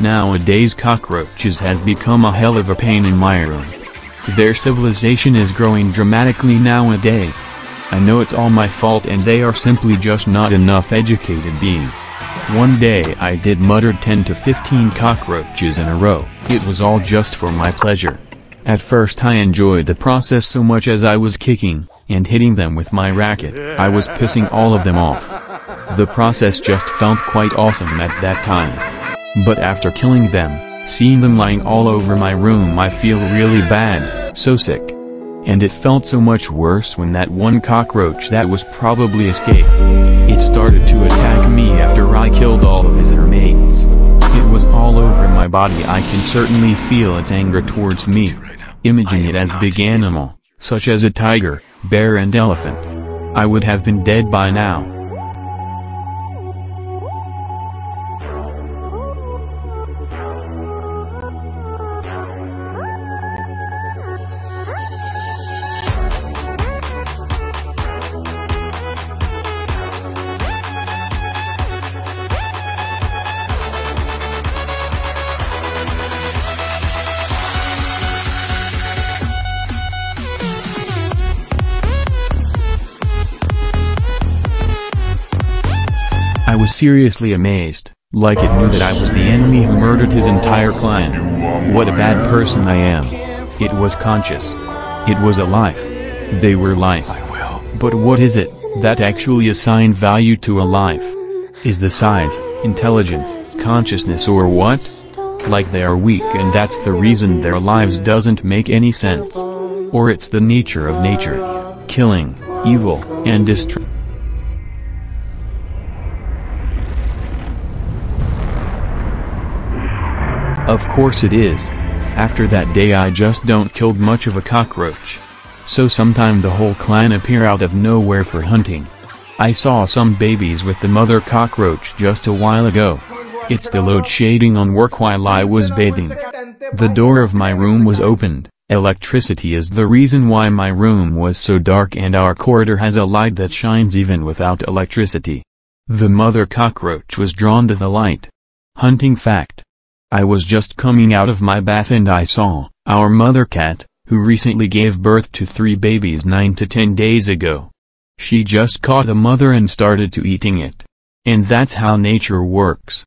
Nowadays cockroaches has become a hell of a pain in my room. Their civilization is growing dramatically nowadays. I know it's all my fault and they are simply just not enough educated beings. One day I did muttered 10 to 15 cockroaches in a row, it was all just for my pleasure. At first I enjoyed the process so much as I was kicking, and hitting them with my racket, I was pissing all of them off. The process just felt quite awesome at that time. But after killing them, seeing them lying all over my room I feel really bad, so sick. And it felt so much worse when that one cockroach that was probably escaped. It started to attack me after I killed all of his mates. It was all over my body I can certainly feel its anger towards me. Imaging it as big animal, such as a tiger, bear and elephant. I would have been dead by now. I was seriously amazed, like it knew that I was the enemy who murdered his entire clan. What a bad person I am. It was conscious. It was alive. They were life. But what is it, that actually assign value to a life? Is the size, intelligence, consciousness or what? Like they are weak and that's the reason their lives doesn't make any sense. Or it's the nature of nature. Killing, evil, and destruction. Of course it is. After that day I just don't killed much of a cockroach. So sometime the whole clan appear out of nowhere for hunting. I saw some babies with the mother cockroach just a while ago. It's the load shedding on work while I was bathing. The door of my room was opened. Electricity is the reason why my room was so dark and our corridor has a light that shines even without electricity. The mother cockroach was drawn to the light. Hunting fact. I was just coming out of my bath and I saw, our mother cat, who recently gave birth to three babies 9 to 10 days ago. She just caught a mother and started to eating it. And that's how nature works.